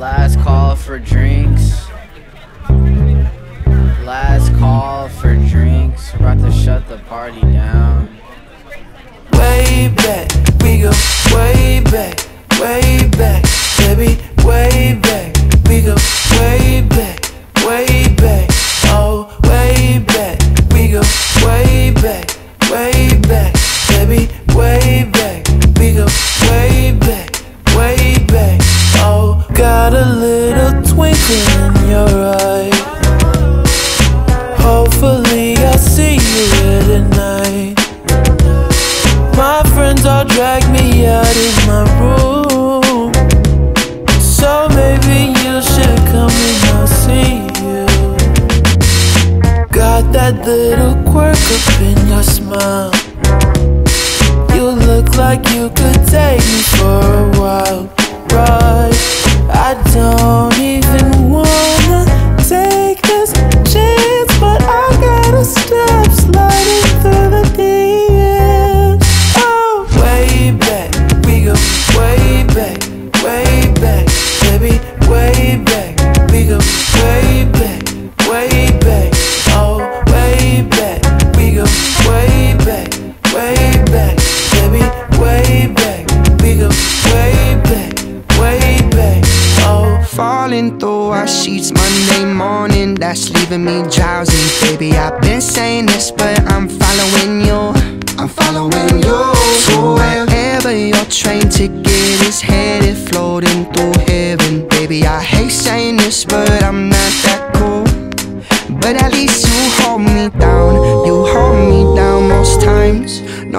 Last call for drinks. Last call for drinks. We're about to shut the party down. Way back, we go way back, way back, baby, way back. We go way back, way back, oh, way back. We go way back, way back, baby, way back. Friends all drag me out of my room. So maybe you should come and I'll see you. Got that little quirk up in your smile. You look like you could take me for a while. Right? I don't Falling through our sheets Monday morning, that's leaving me drowsy. Baby, I've been saying this, but I'm following you. I'm following you. So wherever your train ticket is headed, floating through heaven.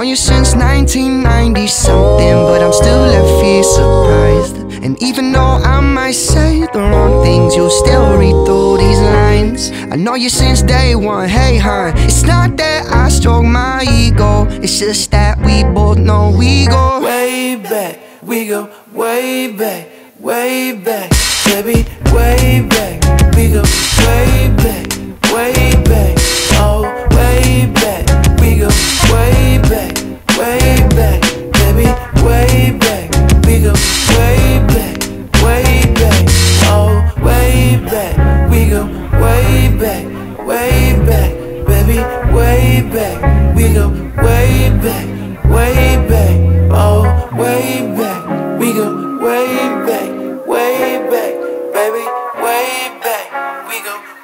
Know you since 1990 something, but I'm still left here surprised. And even though I might say the wrong things, you'll still read through these lines. I know you since day one, hey hun. It's not that I stroke my ego, it's just that we both know we go. way back. We go way back, way back, baby, way back. We go way back, way back. We go way back, way back, oh, way back. We go way back, way back, baby, way back. We go.